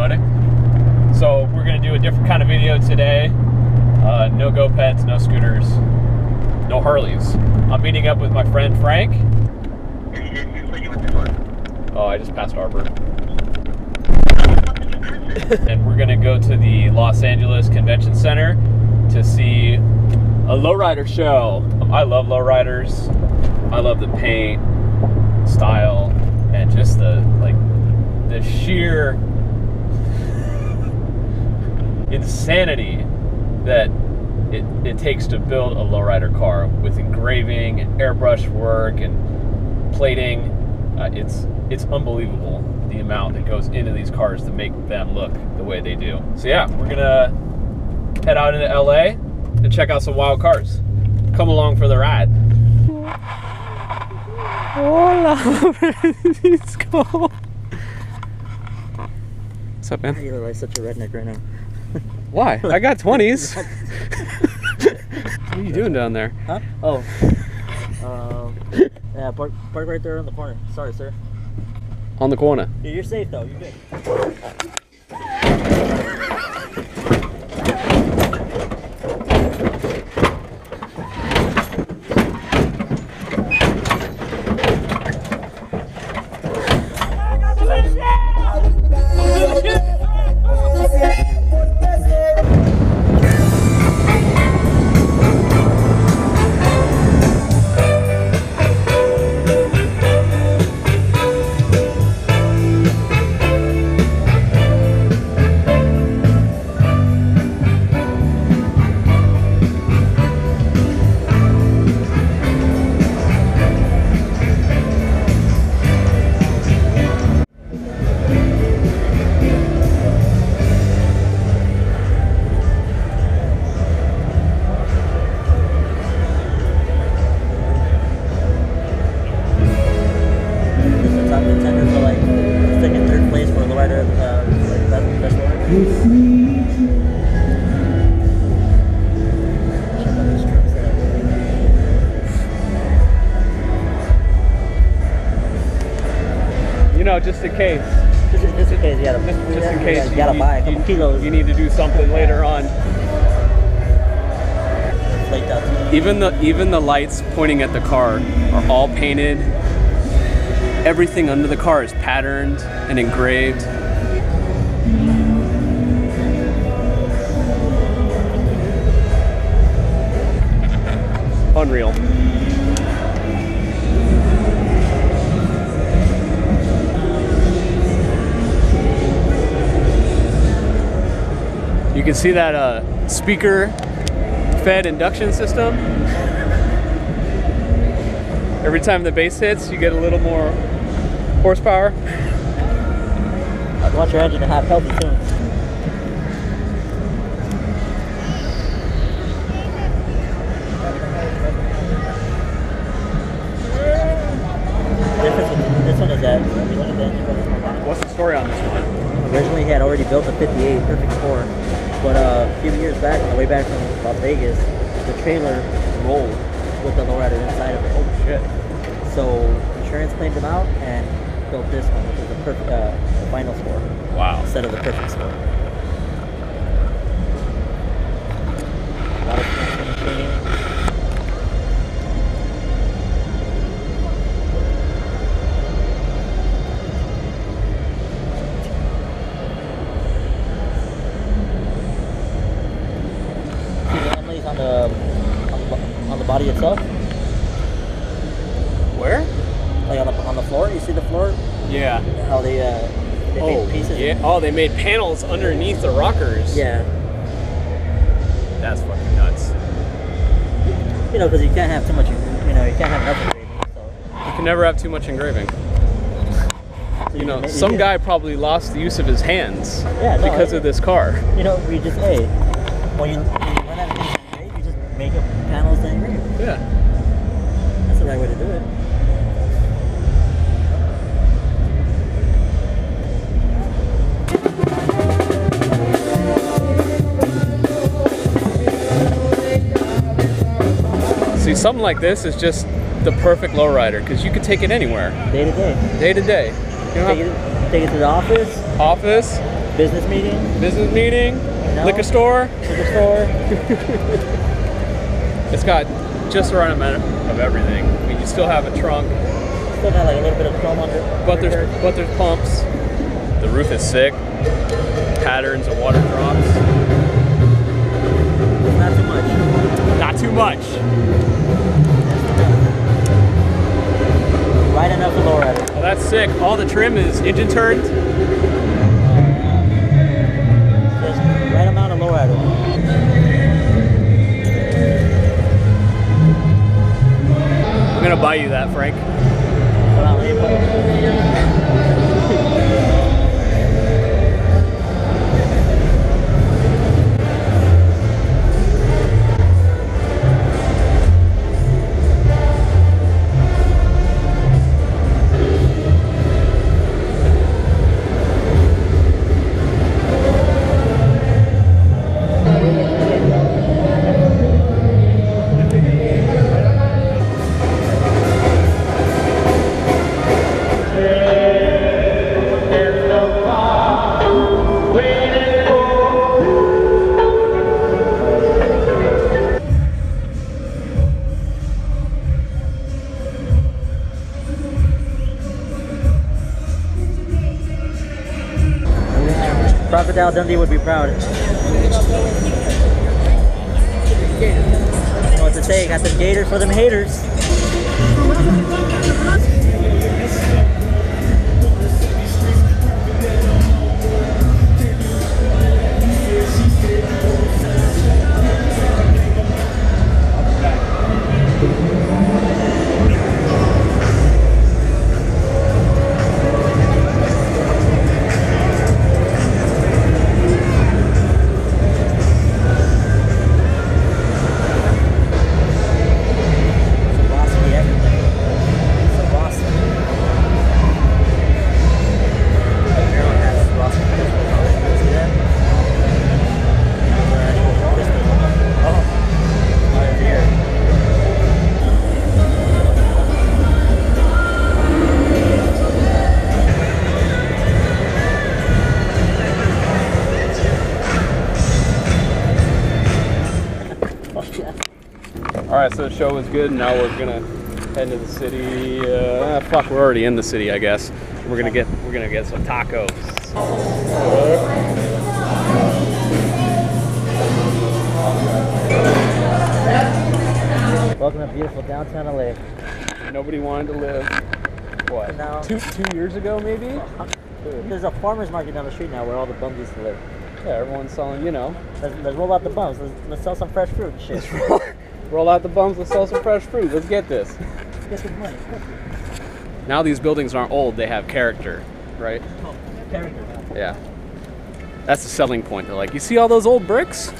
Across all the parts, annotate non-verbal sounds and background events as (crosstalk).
everybody. So we're gonna do a different kind of video today. Uh, no Go-Peds, no scooters, no Harleys. I'm meeting up with my friend Frank. Oh, I just passed Arbor. (laughs) and we're gonna go to the Los Angeles Convention Center to see a lowrider show. I love lowriders. I love the paint, style, and just the like the sheer insanity that it, it takes to build a lowrider car with engraving and airbrush work and plating. Uh, it's it's unbelievable the amount that goes into these cars to make them look the way they do. So yeah, we're gonna head out into LA and check out some wild cars. Come along for the ride. Hola, (laughs) Francisco. What's up, man? You look like such a redneck right now. Why? I got 20s. (laughs) what are you doing down there? Huh? Oh. Um, yeah, park, park right there on the corner. Sorry, sir. On the corner. Yeah, you're safe though. You're good. You know, just in case. Just, just in case you gotta, Just, just in you case gotta, you gotta buy a couple kilos. you need to do something later on. Even the even the lights pointing at the car are all painted. Everything under the car is patterned and engraved. Unreal. You can see that uh, speaker fed induction system. Every time the bass hits, you get a little more horsepower. I want your engine to have healthy tunes. With this one is that when you look at the engine for this one, What's the story on this one? originally he had already built a 58 Perfect Score, but uh, a few years back, on the way back from Las Vegas, the trailer rolled with the lowrider inside of it. Oh shit. So insurance claimed him out and built this one, which is the perfect, uh, the final score Wow. instead of the perfect score. Body itself, Where? like on the on the floor. You see the floor? Yeah. How they uh, they Oh, made pieces. yeah. Oh, they made panels underneath the rockers. Yeah. That's fucking nuts. You know, because you can't have too much. You know, you can't have enough engraving. So, You can never have too much engraving. so You know, can- some guy probably lost the use of his hands Yeah, no, because I- of this car. You know, we just hey, when you, when you run out of things to engrave, you just make up panels to engrave. Yeah. That's the right way to do it. See, something like this is just the perfect lowrider because you could take it anywhere, Day to day. day to day. You Take it, take it to the office. office, business meeting, Business meeting, liquor store. liquor store. (laughs) It's got just the right amount of everything. I mean, you still have a trunk, Still got like a little bit of chrome under. but there's but there's pumps. The roof is sick. patterns of water drops. not too much. Not too much. Right enough for lowrider. Well, that's sick. All the trim is engine turned. Gonna buy you that, Frank. Dundee would be proud. What to say? Got them gators for them haters. Right, so the show was good. Now we're gonna head into the city. Uh, fuck, we're already in the city, I guess. We're gonna get we're gonna get some tacos. Welcome to beautiful downtown LA. Nobody wanted to live. What? No. Two two years ago, maybe? There's a farmer's market down the street now where all the bums used to live. Yeah, everyone's selling. You know, Let's, let's roll out the bums. Let's, let's sell some fresh fruit and shit. (laughs) roll out the bums. Let's sell some fresh fruit. Let's get this. Get some money. Now these buildings aren't old; they have character, right? Oh, character. Yeah. That's the selling point. They're like, you see all those old bricks?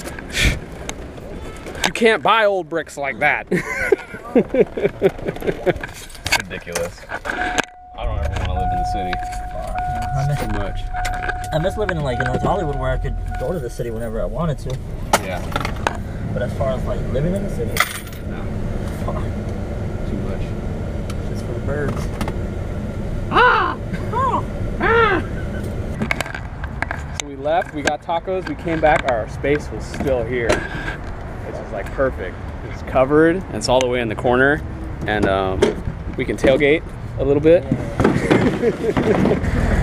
You can't buy old bricks like that. Ridiculous. I don't ever want to live in the city. I miss, Too much. I miss living in like in North Hollywood where I could go to the city whenever I wanted to. Yeah. But as far as like living in the city, fuck, Too much. just for the birds. Ah! (laughs) So we left, we got tacos, we came back, our space was still here. Which is like perfect. It's covered, and it's all the way in the corner, and um, we can tailgate a little bit. (laughs)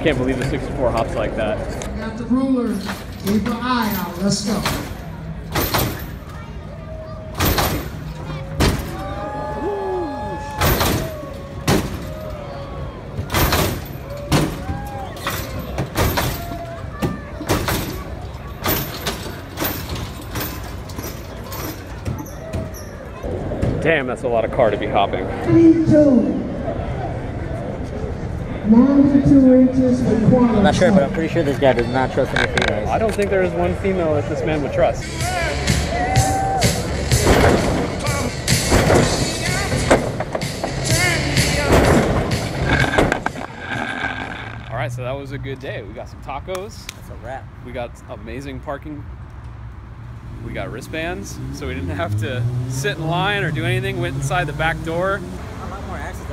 I can't believe the 64 hops like that. I got the ruler. Keep an eye out. Let's go. Damn, that's a lot of car to be hopping. What are you doing? I'm not sure, but I'm pretty sure this guy does not trust any females. I don't think there is one female that this man would trust. All right, so that was a good day. We got some tacos. That's a wrap. We got amazing parking. We got wristbands, so we didn't have to sit in line or do anything. Went inside the back door. A lot more access than we thought.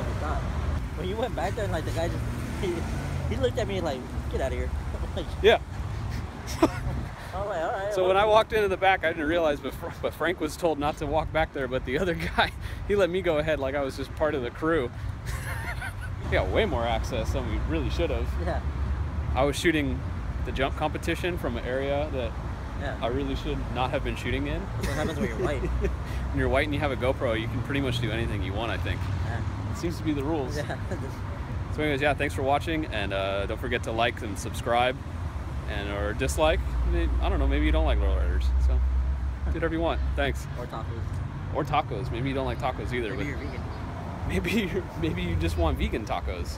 When you went back there, and like the guy just (laughs) he, he looked at me like, "Get out of here." (laughs) like, Yeah. (laughs) Was like, "All right." So when I walked into the back, I didn't realize, but, but Frank was told not to walk back there. But the other guy, he let me go ahead like I was just part of the crew. we got way more access than we really should have. yeah, I was shooting the jump competition from an area that yeah. I really should not have been shooting in. That's what happens when you're white. When you're white and you have a GoPro, you can pretty much do anything you want. I think Yeah. Seems to be the rules. yeah. (laughs) So, anyways, yeah, thanks for watching, and uh, don't forget to like and subscribe, and or dislike. I don't know, maybe you don't like lowriders, so do whatever you want. Thanks. or tacos. Or tacos. Maybe you don't like tacos either, Maybe you're vegan. maybe you maybe you just want vegan tacos.